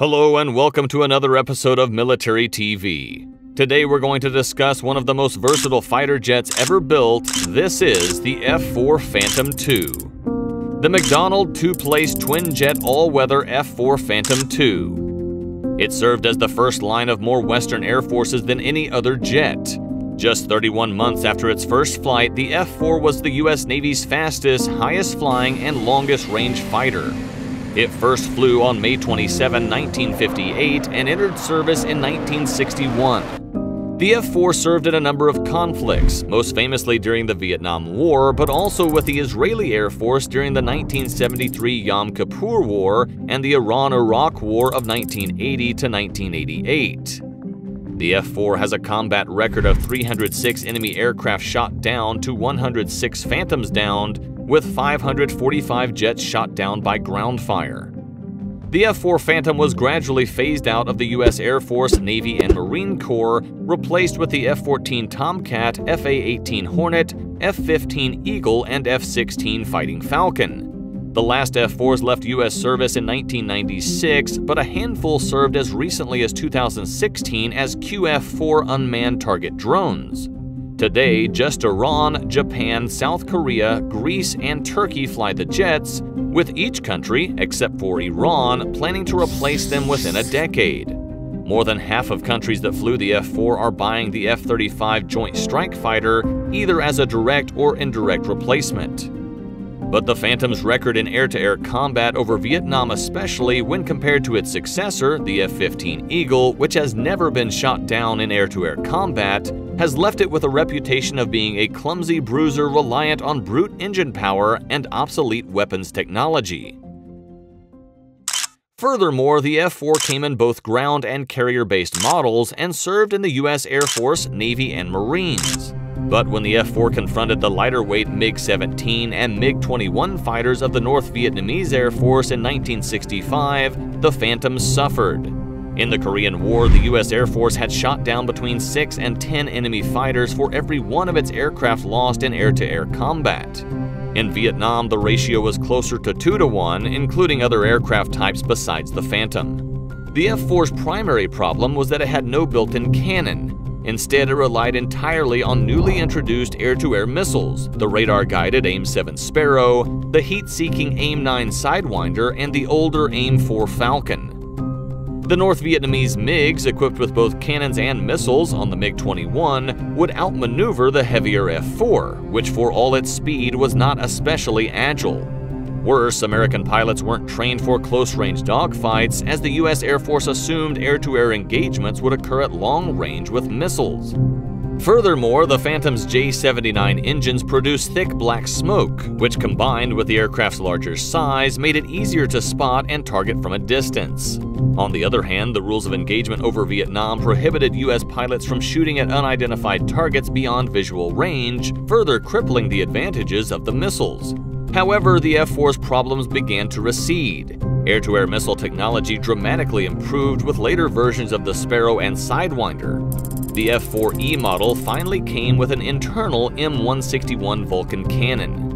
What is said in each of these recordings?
Hello, and welcome to another episode of Military TV. Today, we're going to discuss one of the most versatile fighter jets ever built. This is the F 4 Phantom II. The McDonnell two place twin jet all weather F 4 Phantom II. It served as the first line of more Western Air Forces than any other jet. Just 31 months after its first flight, the F 4 was the U.S. Navy's fastest, highest flying, and longest range fighter. It first flew on May 27, 1958, and entered service in 1961. The F 4 served in a number of conflicts, most famously during the Vietnam War, but also with the Israeli Air Force during the 1973 Yom Kippur War and the Iran Iraq War of 1980 to 1988. The F 4 has a combat record of 306 enemy aircraft shot down to 106 Phantoms downed, with 545 jets shot down by ground fire. The F 4 Phantom was gradually phased out of the U.S. Air Force, Navy, and Marine Corps, replaced with the F 14 Tomcat, FA 18 Hornet, F 15 Eagle, and F 16 Fighting Falcon. The last F 4s left U.S. service in 1996, but a handful served as recently as 2016 as QF 4 unmanned target drones. Today, just Iran, Japan, South Korea, Greece, and Turkey fly the jets, with each country, except for Iran, planning to replace them within a decade. More than half of countries that flew the F 4 are buying the F 35 Joint Strike Fighter either as a direct or indirect replacement. But the Phantom's record in air to air combat over Vietnam, especially when compared to its successor, the F 15 Eagle, which has never been shot down in air to air combat, has left it with a reputation of being a clumsy bruiser reliant on brute engine power and obsolete weapons technology. Furthermore, the F 4 came in both ground and carrier based models and served in the U.S. Air Force, Navy, and Marines. But when the F 4 confronted the lighter weight MiG 17 and MiG 21 fighters of the North Vietnamese Air Force in 1965, the Phantom suffered. In the Korean War, the U.S. Air Force had shot down between 6 and 10 enemy fighters for every one of its aircraft lost in air to air combat. In Vietnam, the ratio was closer to 2 to 1, including other aircraft types besides the Phantom. The F 4's primary problem was that it had no built in cannon, Instead, it relied entirely on newly introduced air-to-air missiles, the radar-guided AIM-7 Sparrow, the heat-seeking AIM-9 Sidewinder, and the older AIM-4 Falcon. The North Vietnamese MiGs, equipped with both cannons and missiles on the MiG-21, would outmaneuver the heavier F-4, which for all its speed was not especially agile. Worse, American pilots weren't trained for close-range dogfights, as the U.S. Air Force assumed air-to-air -air engagements would occur at long range with missiles. Furthermore, the Phantom's J-79 engines produce thick black smoke, which combined with the aircraft's larger size made it easier to spot and target from a distance. On the other hand, the rules of engagement over Vietnam prohibited U.S. pilots from shooting at unidentified targets beyond visual range, further crippling the advantages of the missiles. However, the F-4's problems began to recede. Air-to-air -air missile technology dramatically improved with later versions of the Sparrow and Sidewinder. The F-4E model finally came with an internal M161 Vulcan cannon.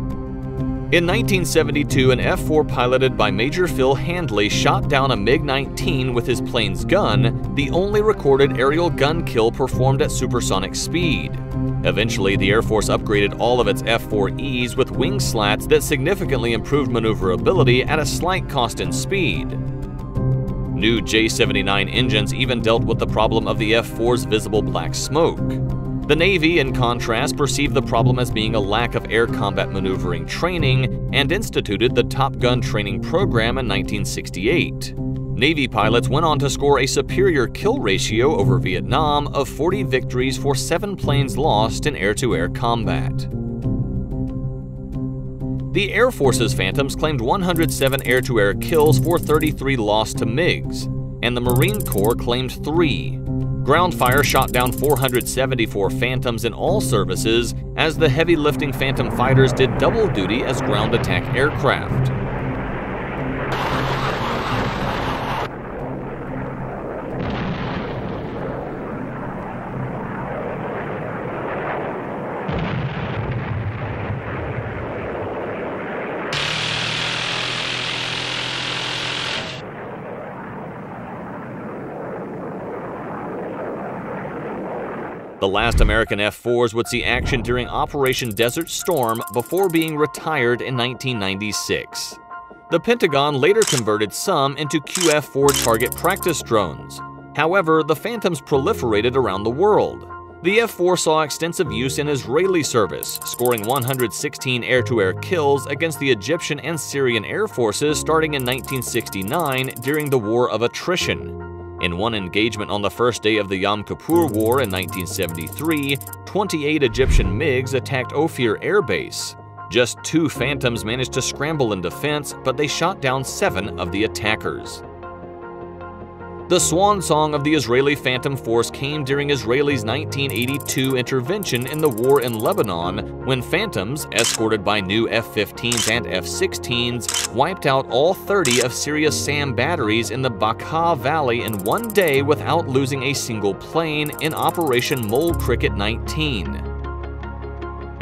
In 1972, an F-4 piloted by Major Phil Handley shot down a MiG-19 with his plane's gun, the only recorded aerial gun kill performed at supersonic speed. Eventually, the Air Force upgraded all of its F-4Es with wing slats that significantly improved maneuverability at a slight cost in speed. New J-79 engines even dealt with the problem of the F-4's visible black smoke. The Navy, in contrast, perceived the problem as being a lack of air combat maneuvering training and instituted the Top Gun training program in 1968. Navy pilots went on to score a superior kill ratio over Vietnam of 40 victories for 7 planes lost in air-to-air -air combat. The Air Force's Phantoms claimed 107 air-to-air -air kills for 33 lost to MiGs, and the Marine Corps claimed 3. Ground fire shot down 474 Phantoms in all services, as the heavy lifting Phantom fighters did double duty as ground attack aircraft. The last American F-4s would see action during Operation Desert Storm before being retired in 1996. The Pentagon later converted some into QF-4 target practice drones. However, the Phantoms proliferated around the world. The F-4 saw extensive use in Israeli service, scoring 116 air-to-air -air kills against the Egyptian and Syrian air forces starting in 1969 during the War of Attrition. In one engagement on the first day of the Yom Kippur War in 1973, 28 Egyptian MiGs attacked Ophir Air Base. Just two Phantoms managed to scramble in defense, but they shot down seven of the attackers. The swan song of the Israeli Phantom Force came during Israel's 1982 intervention in the war in Lebanon when Phantoms, escorted by new F-15s and F-16s, wiped out all 30 of Syria's SAM batteries in the Bekaa Valley in one day without losing a single plane in Operation Mole Cricket 19.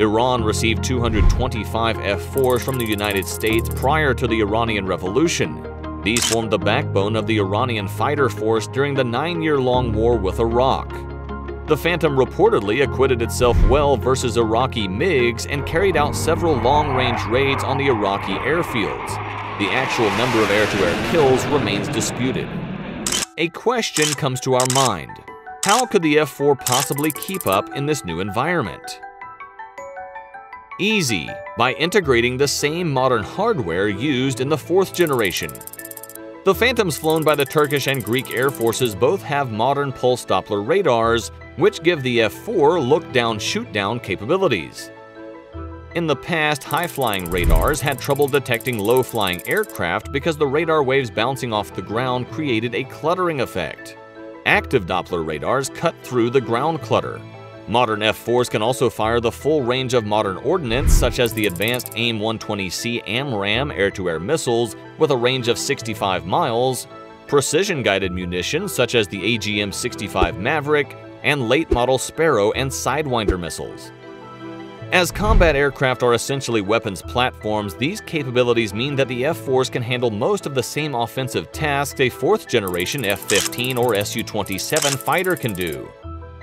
Iran received 225 F-4s from the United States prior to the Iranian Revolution. These formed the backbone of the Iranian fighter force during the nine-year-long war with Iraq. The Phantom reportedly acquitted itself well versus Iraqi MiGs and carried out several long-range raids on the Iraqi airfields. The actual number of air-to-air -air kills remains disputed. A question comes to our mind. How could the F-4 possibly keep up in this new environment? Easy, by integrating the same modern hardware used in the fourth generation, the Phantoms flown by the Turkish and Greek air forces both have modern pulse Doppler radars, which give the F-4 look-down shoot-down capabilities. In the past, high-flying radars had trouble detecting low-flying aircraft because the radar waves bouncing off the ground created a cluttering effect. Active Doppler radars cut through the ground clutter, Modern F-4s can also fire the full range of modern ordnance, such as the advanced AIM-120C AMRAAM air-to-air missiles with a range of 65 miles, precision-guided munitions such as the AGM-65 Maverick, and late-model Sparrow and Sidewinder missiles. As combat aircraft are essentially weapons platforms, these capabilities mean that the F-4s can handle most of the same offensive tasks a 4th generation F-15 or Su-27 fighter can do.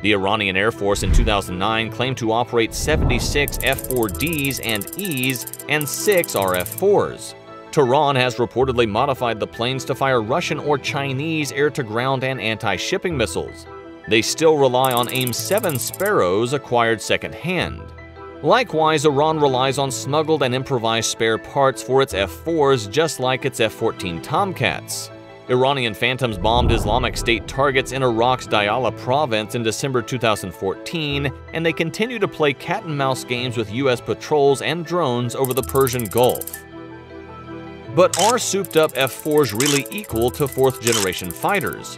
The Iranian Air Force in 2009 claimed to operate 76 F-4Ds and Es and 6 RF-4s. Tehran has reportedly modified the planes to fire Russian or Chinese air-to-ground and anti-shipping missiles. They still rely on AIM-7 Sparrows acquired second-hand. Likewise, Iran relies on smuggled and improvised spare parts for its F-4s just like its F-14 Tomcats. Iranian Phantoms bombed Islamic State targets in Iraq's Diyala province in December 2014, and they continue to play cat and mouse games with US patrols and drones over the Persian Gulf. But are souped up F-4s really equal to 4th generation fighters?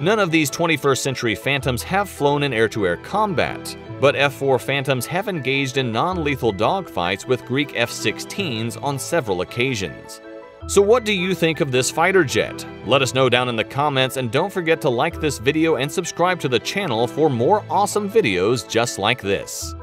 None of these 21st century Phantoms have flown in air-to-air -air combat, but F-4 Phantoms have engaged in non-lethal dogfights with Greek F-16s on several occasions. So what do you think of this fighter jet? Let us know down in the comments and don't forget to like this video and subscribe to the channel for more awesome videos just like this.